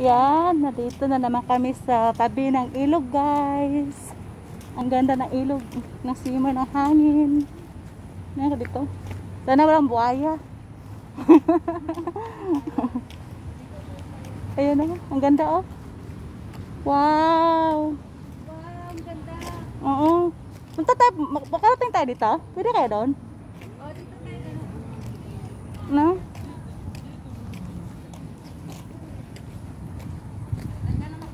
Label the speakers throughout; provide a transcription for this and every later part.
Speaker 1: Yan, nandito na naman kami sa tabi ng ilog guys. Ang ganda ng ilog, ng simmer ng hangin. Meron dito. Sana walang buhaya. Ayun na, ang ganda oh. Wow!
Speaker 2: Wow, ang ganda.
Speaker 1: Oo. Punta tayo, mak- makarating tayo dito? Pwede kaya doon?
Speaker 2: Oh, dito tayo.
Speaker 1: No? Yun ang view na. View na ano guys. Mm-mm.
Speaker 2: Tapos pag higa mo, sarap ng tulog mo, nandiyan pa rin yung buhaya. Hindi ka man, hindi ka man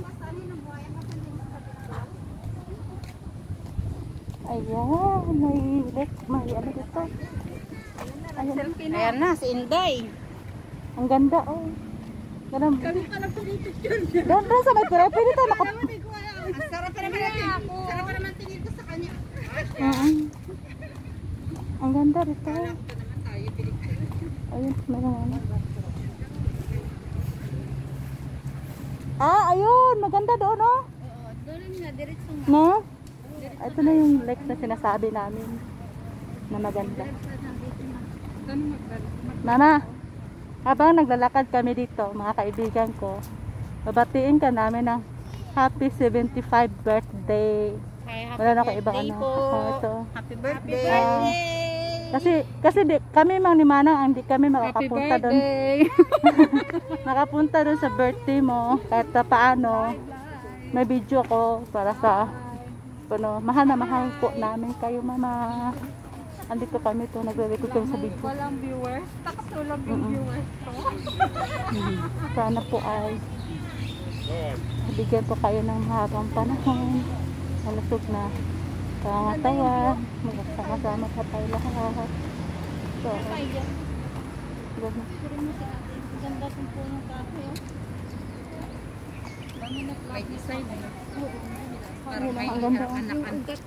Speaker 2: masanin ng buhaya kasi hindi mo sa
Speaker 1: Ayan, may lake, may ano dito. Ayan,
Speaker 2: Ayan na, si Inday.
Speaker 1: ang ganda oh. Ganun.
Speaker 2: Kami pa na
Speaker 1: Doon, doon sa may pira, pwede tayo maka...
Speaker 2: Ang sarap pa naman natin. Sarap pa naman tingin ko sa kanya.
Speaker 1: Mm-mm. Ang ganda dito.
Speaker 2: Ito naman tayo, pinicture.
Speaker 1: Ayun, meron ano. Ah, ayun, maganda doon oh.
Speaker 2: Oo, doon na, diretso nga.
Speaker 1: No? Ito na yung lake na sinasabi namin na maganda. Mama, habang naglalakad kami dito, mga kaibigan ko, babatiin ka namin ng happy 75 birthday. Wala na ako ibang ano. Oh, ito.
Speaker 2: Happy birthday.
Speaker 1: Ah, Kasi kasi di, kami mang ni Manang ang di kami makakapunta doon. Makapunta doon sa birthday mo kahit pa paano. May video ko para sa ano, mahal na mahal po namin kayo mama. Andito kami to, nagre-record kami sa video.
Speaker 2: Walang viewers. Takatulog
Speaker 1: yung
Speaker 2: viewers ko.
Speaker 1: Sana po ay bigyan po kayo ng mahabang panahon. Malusog na pangatawan. Magkasama-sama pa tayo lahat. So.
Speaker 2: Ganda kung po yung kafe. oh. Dami na May design. Parang may
Speaker 1: Ang ganda.
Speaker 2: anak-anak.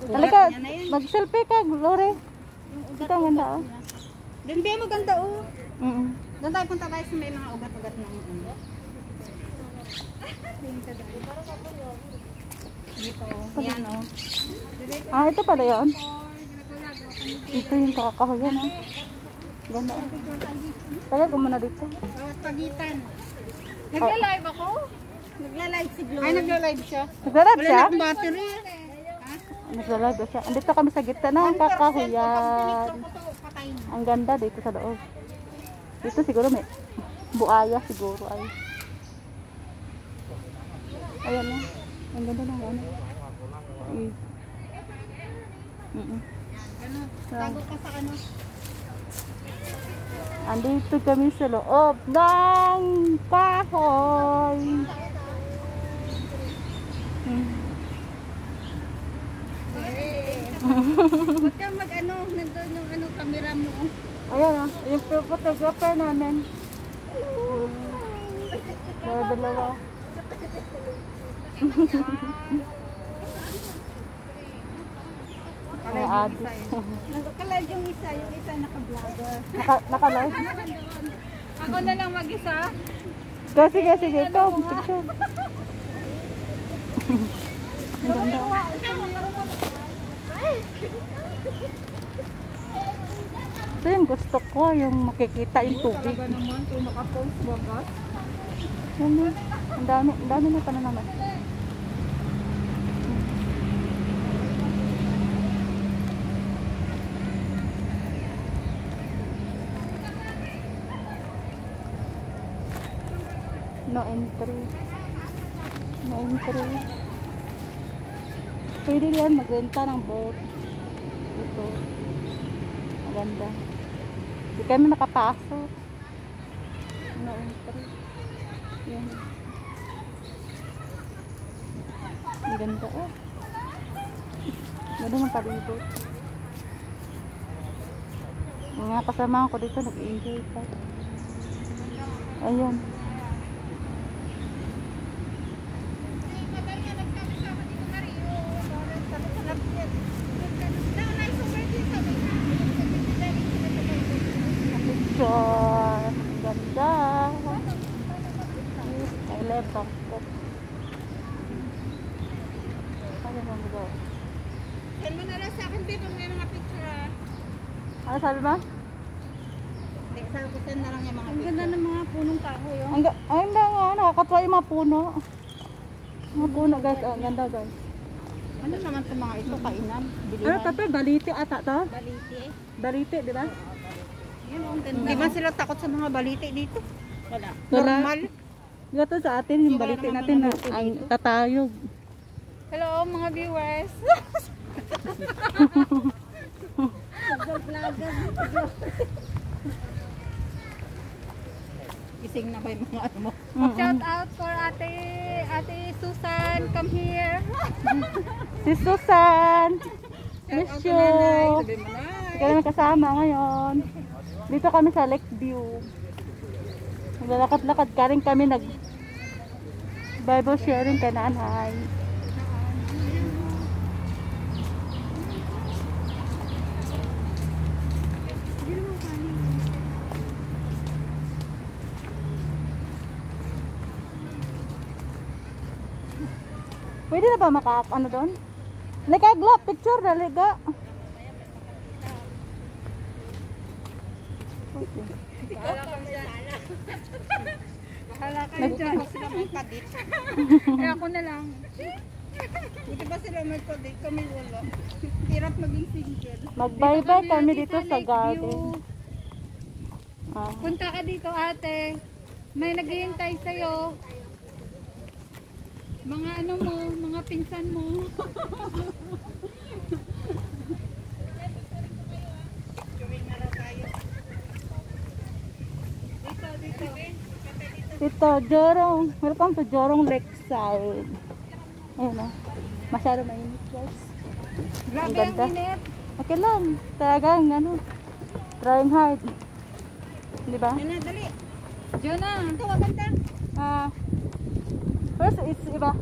Speaker 1: Halika, mag-selfie ka, Lore. Ito ang ganda oh.
Speaker 2: Doon ba maganda oh.
Speaker 1: Mm
Speaker 2: Doon tayo punta tayo sa may mga ugat-ugat ng ano. Dito oh. Yan oh.
Speaker 1: Ah, ito pala yun. Ito yung kakahoyan oh. Ganda oh. Ko muna dito.
Speaker 2: Oh, pagitan. Nagla-live ako? Nagla-live si Glory. Ay, nagla-live siya.
Speaker 1: Naglalab
Speaker 2: Wala
Speaker 1: siya?
Speaker 2: na akong battery.
Speaker 1: Naglalab siya. Andito kami sa gitna ng
Speaker 2: na.
Speaker 1: Ang ganda dito sa loob. Dito siguro may buaya siguro ay. Ayan na. Ang ganda ng ano. Mm -mm.
Speaker 2: Ano? Tago ka sa ano?
Speaker 1: Andito kami sa loob ng kahoy.
Speaker 2: Huwag kang mag-ano, nandun yung ano, camera mo.
Speaker 1: Ayan ah, yung photographer namin. Dalawa dalawa. Ay, adis.
Speaker 2: Nagka-live yung isa, yung isa naka-vlogger.
Speaker 1: Naka, naka-live?
Speaker 2: Ako na lang mag-isa.
Speaker 1: Sige, sige, sige. Ikaw, picture. Ang ganda. Ito yung gusto ko, yung makikita yung tubig.
Speaker 2: naman, kung makapost bagas.
Speaker 1: Ano? Ang dami, ang dami na pala naman. No entry. No entry. Pwede yan magrenta ng boat. Ito. Maganda. Hindi kami nakapasok. No entry. Yan. Ang oh. Ganda ng palibot. Mga kasama ko dito nag-enjoy pa. Ayun. Picture. Ang ganda. 11 Bangkok. Ano bang ba?
Speaker 2: Send mo na lang sa akin, babe, ang may mga picture ah.
Speaker 1: Ano sabi
Speaker 2: na lang yung mga Ang ganda ng mga punong kahoy, oh.
Speaker 1: Ang, ga- ay, hindi nga, nakakatuwa yung mga puno. Mga puno guys, oh, ang ganda guys.
Speaker 2: Ano naman itong mga ito, kainan?
Speaker 1: Ano
Speaker 2: Bilihan.
Speaker 1: to? Baliti ata to?
Speaker 2: Baliti eh.
Speaker 1: Baliti, di ba?
Speaker 2: Yun, ang ganda. Hindi ba sila takot sa mga baliti dito? Wala. Normal.
Speaker 1: Dito sa atin, yung baliti natin na ang tatayog.
Speaker 2: Hello, mga viewers. Gising na ba yung mga ano mo? Shout out for ate, ate Susan, come here.
Speaker 1: Si Susan!
Speaker 2: Shout
Speaker 1: Miss
Speaker 2: out
Speaker 1: you!
Speaker 2: to nanay. Sabi mo na.
Speaker 1: Kasama ngayon. Dito kami sa Lakeview. Naglalakad-lakad ka rin kami nag Bible sharing kay nanay. Pwede na ba maka ano doon? Nagagla, picture na liga. Okay.
Speaker 2: Bahala kayo dyan. sila magkadit. Kaya ako na lang. Buti ba sila magkadit? Kami wala. Hirap maging single.
Speaker 1: Mag-bye-bye kami dito sa garden. Ah.
Speaker 2: Punta ka dito ate. May naghihintay sa'yo. Mga ano mo, mga pinsan mo.
Speaker 1: Ito, Jorong. Welcome to Jorong Lakeside. Ayun na. Masyado mainit guys.
Speaker 2: Grabe ang init.
Speaker 1: Okay lang. Talagang ano. Trying hard. Di ba?
Speaker 2: Na, dali. Jonah, tawagan ka.
Speaker 1: Ah. First is iba.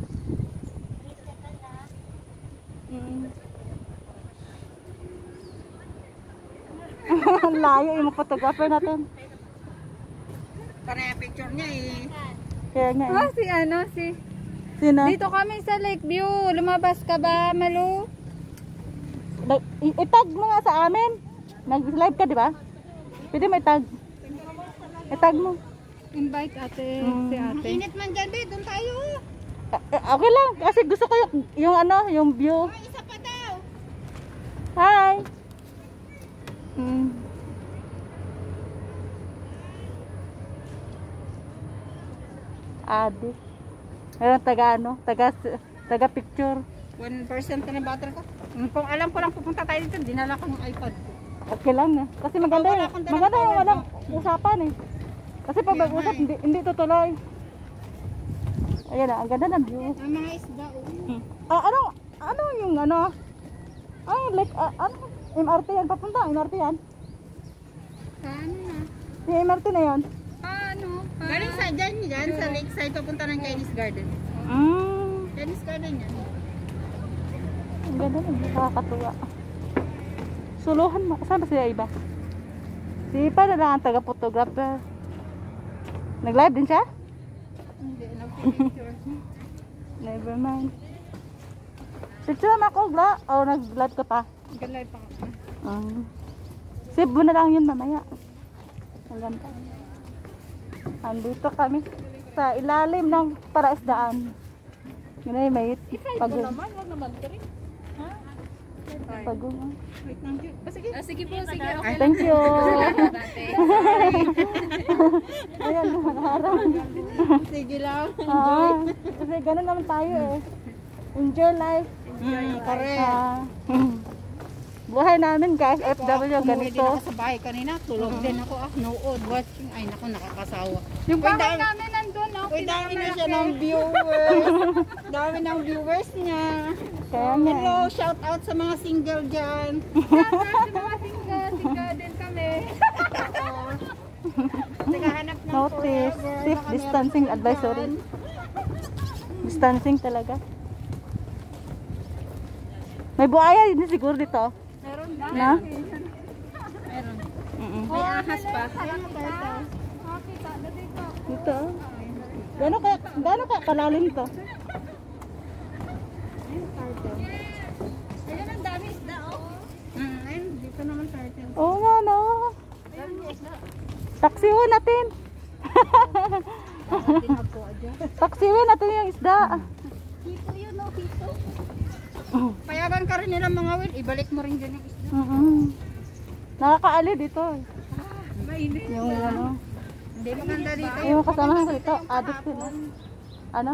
Speaker 1: Mm. Ang layo yung photographer natin.
Speaker 2: Para yung picture niya eh.
Speaker 1: Kaya nga.
Speaker 2: Oh,
Speaker 1: eh.
Speaker 2: si ano, si...
Speaker 1: Sino?
Speaker 2: Dito kami sa Lakeview. Lumabas ka ba, Malu?
Speaker 1: I- itag mo nga sa amin. Nag-live ka, di ba? Pwede mo itag. Itag mo.
Speaker 2: Invite ate,
Speaker 1: Mm.
Speaker 2: si ate. Init man dyan, be. Doon tayo.
Speaker 1: Ah, eh, Okay lang. Kasi gusto ko yung, yung ano, yung view.
Speaker 2: Oh, isa pa daw.
Speaker 1: Hi! Mm. Adi. Meron taga ano, taga, taga picture.
Speaker 2: 1% ka ng battery ko. Mm, Kung alam ko lang pupunta tayo dito, dinala ko ng iPad ko.
Speaker 1: Okay lang eh. Kasi maganda eh. Maganda yung walang usapan eh. Kasi pag mag-usap, hindi, hindi tutuloy. Ayan na, ang ganda ng view.
Speaker 2: Ang mga isda, oh.
Speaker 1: Ah, ano, ano yung ano? Ay, like, ah, ano? MRT yan, papunta, MRT yan.
Speaker 2: Sa ano na?
Speaker 1: Yung MRT na yan.
Speaker 2: Galing sa dyan, dyan sa lakeside, papunta ng Chinese Garden.
Speaker 1: Mm.
Speaker 2: Chinese Garden yan.
Speaker 1: Ang ganda ng nakakatuwa. Suluhan mo. Saan ba sila iba? Si Ipa na lang ang taga-photographer. Nag-live din siya?
Speaker 2: Hindi, nag-picture.
Speaker 1: Never mind. Picture mo ako, Gla. O, nag-live ka pa.
Speaker 2: Galay pa ako.
Speaker 1: Um, save mo na lang yun mamaya. Ang ganda. Andito kami sa ilalim ng paraisdaan. Yun ay may pagong.
Speaker 2: wag naman ka rin. Ha?
Speaker 1: Pagong.
Speaker 2: Wait lang, Ju. Ah, sige. Ah, sige po, sige. Okay.
Speaker 1: Thank you. Ayan, harang.
Speaker 2: Sige lang.
Speaker 1: Ah, kasi ganun naman tayo eh. Enjoy life.
Speaker 2: Mm, correct.
Speaker 1: Ah, buhay namin guys, FW
Speaker 2: din
Speaker 1: ganito.
Speaker 2: ako sa bahay kanina. Tulog din ako. Ah, nood, watching. Ay, naku, nakakasawa.
Speaker 1: Yung
Speaker 2: Uy,
Speaker 1: bahay
Speaker 2: dami-
Speaker 1: namin nandun, no?
Speaker 2: Uy, dami na siya ng viewers. dami ng viewers niya.
Speaker 1: Nga.
Speaker 2: Hello, shout out sa mga single dyan. Naghahanap ng
Speaker 1: Notice, safe distancing advisory. Distancing talaga. May buhaya din siguro dito. Na?
Speaker 2: Meron.
Speaker 1: Mm
Speaker 2: May ahas pa.
Speaker 1: Dito. Gano ka, gano ka kalalim to?
Speaker 2: Ayun, ang dami isda, oh. Mm, ayun, dito naman turtle.
Speaker 1: Oo nga no. Taksiwan natin. Taksiwan natin yung isda.
Speaker 2: Hito yun, no, hito. Payagan ka rin nilang mga wil, ibalik mo rin dyan yung isda.
Speaker 1: Mm-mm. Nakakaali dito.
Speaker 2: Mainit.
Speaker 1: Yung ano,
Speaker 2: Hindi maganda dito.
Speaker 1: yung kasama ko dito, addict sila. Ano?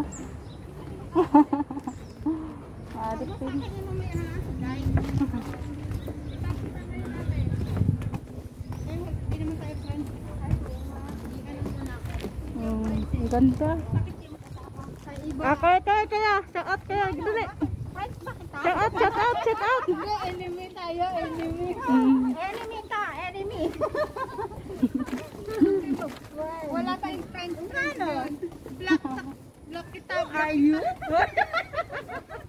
Speaker 1: addict sila. Mm, ang ganda. Ah, kaya, kaya, kaya. Shout out kaya. Dali.
Speaker 2: Friends ba kita?
Speaker 1: Shout out, shout out, shout out.
Speaker 2: Hindi, enemy tayo, enemy.
Speaker 1: Mm.
Speaker 2: Enemy ka, enemy. Wala tayong friends. Ano? Block, block kita. Are you?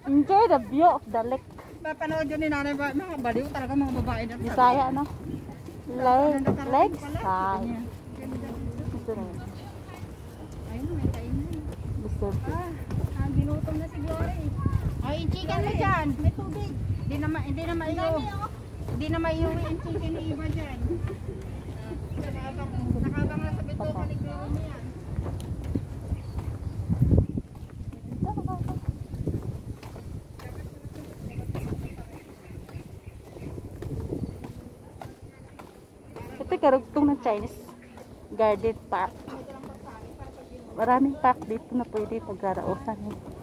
Speaker 1: Enjoy the view of the lake.
Speaker 2: Papanood yun ni nanay ba? Mga baliw talaga mga babae na.
Speaker 1: Bisaya, ano? Lake, lake side. Ito na yun.
Speaker 2: Ayun, may tayo na.
Speaker 1: Gusto.
Speaker 2: Ah, ginutom na si Glory. Ay, chicken mo dyan. May tubig. Hindi na, ma- hindi na maiyo. Hindi na maiuwi yung chicken ni Iba dyan. Nakabang, nakabang na sa bituka ni Glory yan.
Speaker 1: Ito karugtong ng Chinese Garden Park. Maraming park dito na pwede pagkarausan. eh.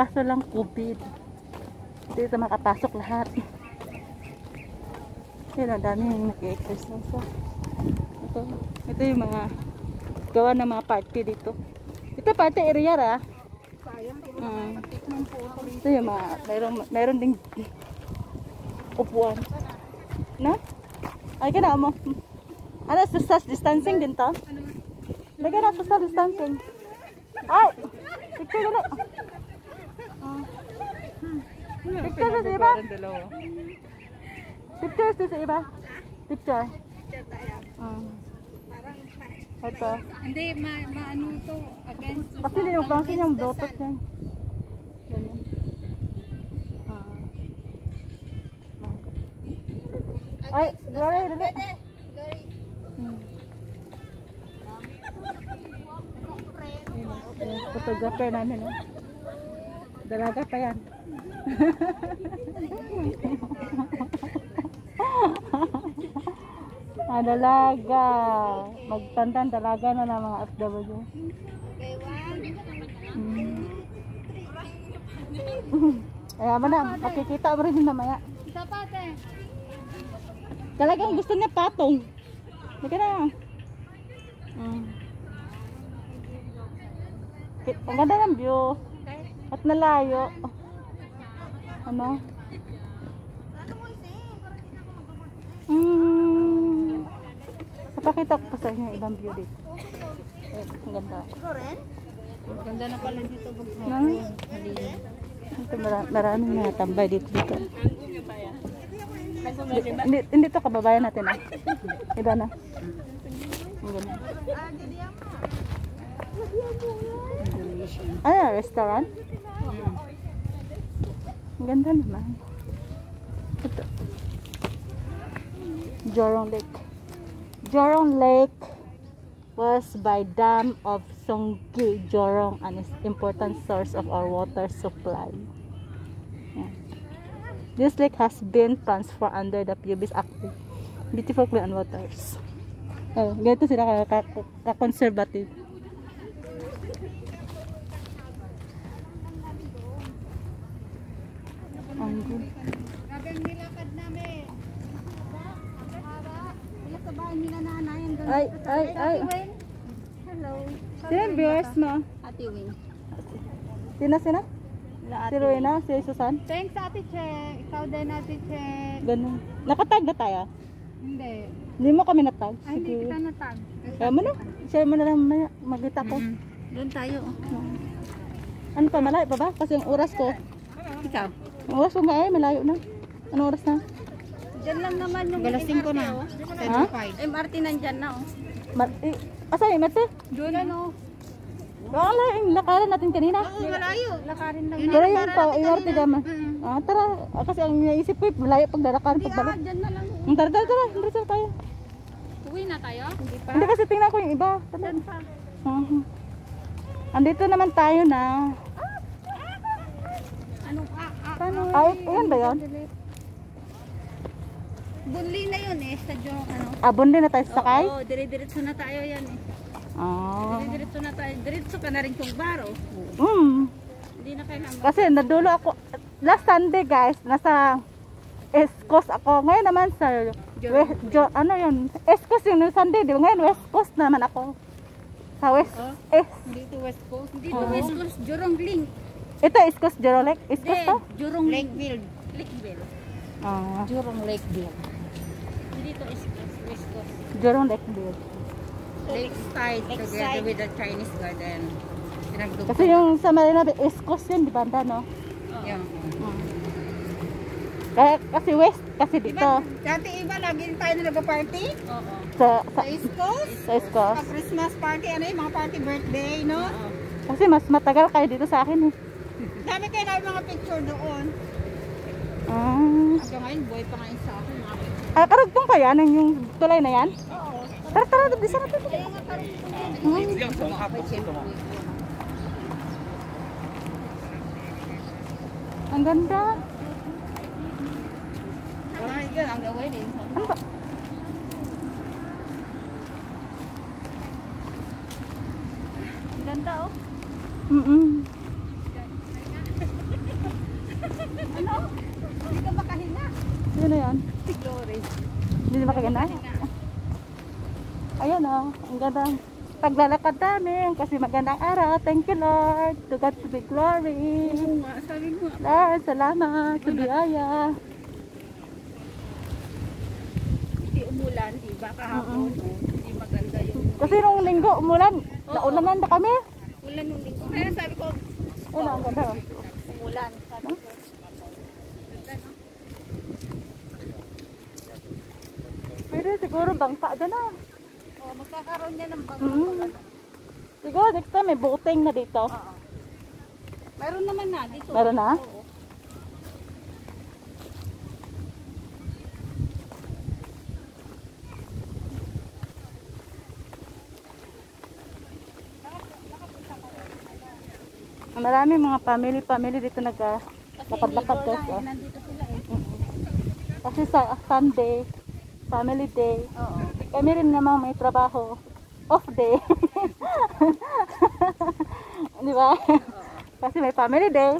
Speaker 1: Kaso lang COVID. Dito makapasok lahat. Yun, ang dami yung nag-exercise. ah. Ito, ito yung mga gawa ng mga party dito. Ito party area ra.
Speaker 2: Po ako rin.
Speaker 1: Ito yung mga, mayroon, mayroon ding upuan. Na? Ay, kana mo. Ano, social distancing din to? Lagyan na social distancing. Ay! Picture gano'n. Picture sa iba? Picture sa iba? Picture. Mm. Ito.
Speaker 2: Hindi, ma, maano to. Against
Speaker 1: Kasi yung bangsin yung. Ganyan. Ah. Ay, Glory, dali. Hmm. Ayun, Photographer namin. Dalaga pa yan. Ah, dalaga. Magtandang dalaga na ng mga FW. Hmm. Kaya mo na, makikita mo rin mamaya.
Speaker 2: Isa pa, te.
Speaker 1: Talagang gusto niya patong. Hindi na. Mm. Ang ganda ng view. At nalayo. Ano? Mm. Napakita ko pa sa inyo yung ibang view dito. Eh, ang ganda.
Speaker 2: Ganda na pala dito.
Speaker 1: Nang, ito mara- maraming mga tambay dito dito. Hindi, hindi to kababayan natin ah. Iba na. Ang ganda. Ano, restaurant? Ang ganda naman. Ito. Jorong Lake. Jorong Lake was by dam of Songgi Jorong an important source of our water supply. This lake has been transferred under the Pubis Active. Beautiful clean waters. Oh, ganito sila ka- ka- ka-conservative. Ang good.
Speaker 2: Grabe ang nilakad namin. Haba. Wala sa bahay nila nanay. Ang ganda.
Speaker 1: Ay, ay, ay.
Speaker 2: Hello.
Speaker 1: Sino yung viewers mo?
Speaker 2: Ate Wing.
Speaker 1: Sino, sino? Si Rowena, si Susan?
Speaker 2: Thanks, Ate Che. Ikaw din, Ate Che.
Speaker 1: Ganun. Nakatag na tayo?
Speaker 2: Hindi.
Speaker 1: Hindi mo kami natag?
Speaker 2: Ay, hindi kita natag.
Speaker 1: Kaya mo na. Share mo na lang mamaya. Magkita ko.
Speaker 2: Doon tayo.
Speaker 1: Ano pa, malayo pa ba? Kasi yung oras ko.
Speaker 2: Ikaw?
Speaker 1: Oras ko nga eh, malayo na. Ano oras na?
Speaker 2: Diyan lang naman yung Galasing ko na.
Speaker 1: Ha?
Speaker 2: MRT nandyan na oh.
Speaker 1: Mar eh, asa yung mate?
Speaker 2: Doon ano?
Speaker 1: Wala, yung lakaran natin kanina.
Speaker 2: Oo, malayo. Lakarin lang.
Speaker 1: Pero yung pa, arte gama. Ah, tara. Ah, kasi ang naisip ko, eh, malayo pag lalakaran
Speaker 2: Hindi, ah, dyan na lang.
Speaker 1: Mm, Tara, tara, tara. Diretso tayo.
Speaker 2: Uwi na tayo? Hindi pa.
Speaker 1: Hindi kasi tingnan ko yung iba. Tara.
Speaker 2: Dyan pa.
Speaker 1: Mhm. Andito naman tayo na.
Speaker 2: Ano? Ah,
Speaker 1: Paano? Ay, ayan ba yun?
Speaker 2: Bunli na yun eh, sa Jong ano.
Speaker 1: Abon din na tayo sakay?
Speaker 2: Oo, dire-diretso na tayo yan eh.
Speaker 1: Ah.
Speaker 2: Dire-diretso na tayo. Diretso ka na rin kung baro.
Speaker 1: Mm.
Speaker 2: Hindi na naman.
Speaker 1: Kasi nadulo ako. Last Sunday guys, nasa East Coast ako. Ngayon naman sa West, jo, ano yun? East Coast yung Sunday, di ba? Ngayon West Coast naman ako. Sa West.
Speaker 2: Oh?
Speaker 1: East.
Speaker 2: Dito West Coast. Dito
Speaker 1: Oo.
Speaker 2: West Coast, Jurong Link.
Speaker 1: Ito East Coast, Jorolek. East Coast to?
Speaker 2: Jurong Lakeville. Lakeville.
Speaker 1: Ah,
Speaker 2: Jurong Lakeville. Dito East Coast, West Coast.
Speaker 1: Jorong Lakeville.
Speaker 2: Lakeside together with the Chinese garden. Pinagdugtong.
Speaker 1: Kasi yung sa Marina Bay, East Coast yun, di ba? No?
Speaker 2: Yung.
Speaker 1: Mm. Kaya, kasi West, kasi dito.
Speaker 2: Diba, dati iba, lagi tayo na nag-party. Oo.
Speaker 1: Sa, sa,
Speaker 2: Sa East Coast.
Speaker 1: sa East Coast.
Speaker 2: Sa Christmas party, ano yung mga party birthday, no?
Speaker 1: Kasi mas matagal kayo dito sa akin eh.
Speaker 2: Dami kayo na mga picture doon.
Speaker 1: Ah.
Speaker 2: Hanggang ngayon, boy pa ngayon sa akin, mga picture.
Speaker 1: Ah, karugtong pa yan, yung tulay na yan?
Speaker 2: Oo.
Speaker 1: Tara, tara, bisa natin.
Speaker 2: Kaya nga na yun.
Speaker 1: Hmm. Ang ganda.
Speaker 2: Ang gawin eh.
Speaker 1: Ano ba?
Speaker 2: Ang ganda oh.
Speaker 1: Mm-mm.
Speaker 2: Ano? Hindi ka makahinga.
Speaker 1: Sino na yan?
Speaker 2: Si Glory.
Speaker 1: Hindi na makaganda? Ayan o, ang ganda. Paglalakad namin kasi magandang araw. Thank you Lord. To God to be glory. Lord, salamat sa biyaya.
Speaker 2: Hindi umulan, di ba kahapon? Hindi maganda yung
Speaker 1: Kasi nung linggo, umulan. Naulanan na kami.
Speaker 2: ulan nung linggo. Kaya sabi ko,
Speaker 1: ang ganda.
Speaker 2: umulan. Sabi ko,
Speaker 1: Pwede siguro bangka dyan ah.
Speaker 2: Oh, magkakaroon niya ng bang.
Speaker 1: Mm. Siguro next time may boating na dito.
Speaker 2: Oo. Meron naman na dito.
Speaker 1: Meron na?
Speaker 2: Oo.
Speaker 1: Marami mga family-family dito nag
Speaker 2: Kasi
Speaker 1: lakad-lakad
Speaker 2: neighbor
Speaker 1: guys. oh.
Speaker 2: nandito sila eh.
Speaker 1: Kasi sa Sunday, family day,
Speaker 2: Oo.
Speaker 1: Kami rin namang may trabaho. Off day. Di ba? Kasi may family day,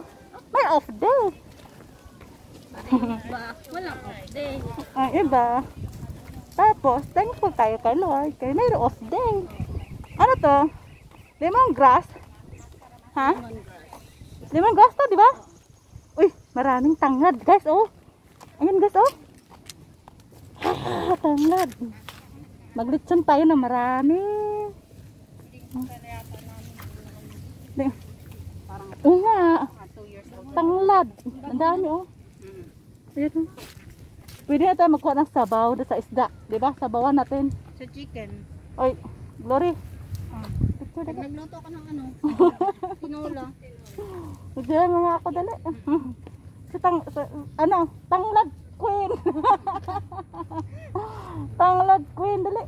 Speaker 1: may off day.
Speaker 2: Walang off day.
Speaker 1: Ang iba. Tapos, thankful tayo kay Lord, kay may off day. Ano to? Lemongrass? Ha? Lemongrass to, di ba? Uy, maraming tanglad, guys, oh. Ayan, guys, oh. Ah, tanglad. Maglitson tayo na marami. Oo nga, tanglad. Ang dami, oh. Oh. Pwede na tayo magkuha ng sabaw sa isda. Di ba? Sabawan natin.
Speaker 2: Sa chicken.
Speaker 1: Oy, Glory.
Speaker 2: Ah. Nagluto ka ng ano, tinola.
Speaker 1: Magdiyan mo nga ako dali. Si tang, sa, ano, tanglad queen. tanglad queen, dali.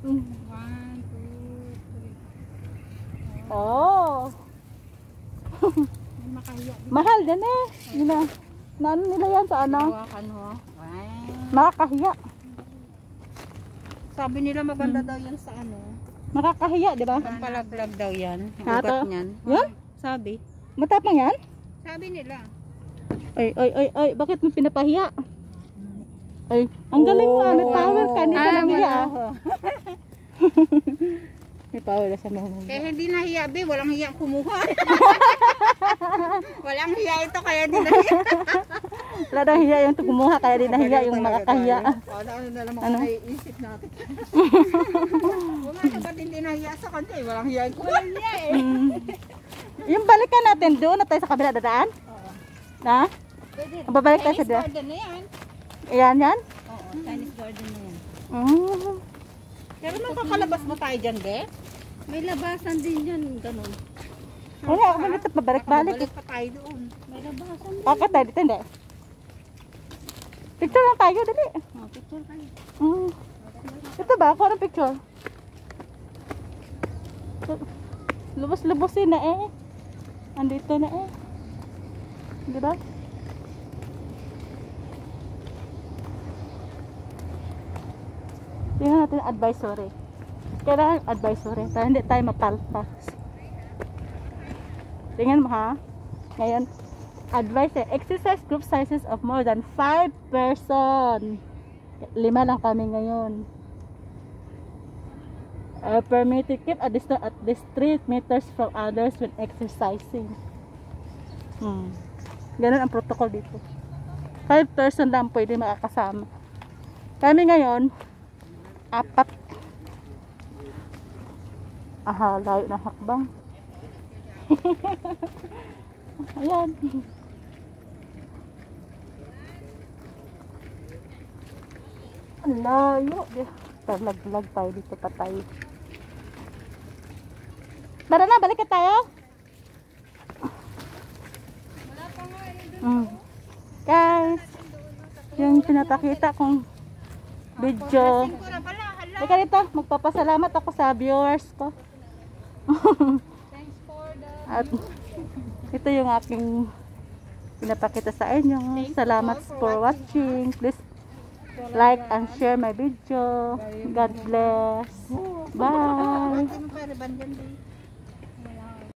Speaker 2: One, two, three.
Speaker 1: Oh, mahal din eh. Nila, na ano nila yan sa ano? Nakakahiya.
Speaker 2: Sabi nila maganda daw yan sa ano.
Speaker 1: Nakakahiya, di ba?
Speaker 2: Pampalaglag daw yan. Ugat niyan.
Speaker 1: Yan?
Speaker 2: Sabi.
Speaker 1: Matapang yan?
Speaker 2: Sabi nila.
Speaker 1: Ay, ay, ay, ay, bakit mo pinapahiya? Ay, ang galing mo, may power ka, hindi ka nahiya. ah. May power na sa mga.
Speaker 2: Kaya hindi nahiya, be. Walang hiya kumuha. Walang hiya ito, kaya hindi nahiya.
Speaker 1: Wala daw hiya yung kumuha, kaya di nahiya yung makakahiya.
Speaker 2: Ano, ano na naman
Speaker 1: Ano?
Speaker 2: naiisip natin. Wala na ba't hindi nahiya sa kanya eh. Walang hiya. Walang hiya eh.
Speaker 1: Mm. Yung balikan natin doon na tayo sa kabila dadaan? Na?
Speaker 2: Pwede.
Speaker 1: Babalik tayo sa
Speaker 2: Chinese
Speaker 1: doon?
Speaker 2: garden na yan.
Speaker 1: Ayan, yan?
Speaker 2: Oo, Chinese garden na yan.
Speaker 1: Mm.
Speaker 2: Pero nakakalabas mo tayo dyan, be? May labasan din yan, ganun.
Speaker 1: Wala, ako dito pabalik-balik.
Speaker 2: Babalik pa tayo doon. May labasan din.
Speaker 1: Kakit tayo dito, hindi. Picture lang tayo, dali.
Speaker 2: Oh, picture kayo.
Speaker 1: Mm. Ito ba? Ako ng picture. Lubos-lubosin na eh. Andito na eh. Di ba? Tingnan natin advisory. Kailangan advisory para hindi tayo mapalpas. Tingnan mo ha. Ngayon, advice eh, exercise group sizes of more than 5 person. Lima lang kami ngayon. Uh, permitted keep a distance at least 3 meters from others when exercising. Hmm. Ganun ang protocol dito. 5 person lang pwede makakasama. Kami ngayon, apat. Aha, layo na hakbang. Ayan. Layo. Talag-lag tayo dito pa tayo. Tara na, balik na tayo. Mm. Guys, yung pinapakita kong video.
Speaker 2: Ko na pala, hala.
Speaker 1: Teka dito, magpapasalamat ako sa viewers ko.
Speaker 2: Thanks for the...
Speaker 1: At ito yung aking pinapakita sa inyo. Salamat for watching. Please like and share my video. God bless. Bye.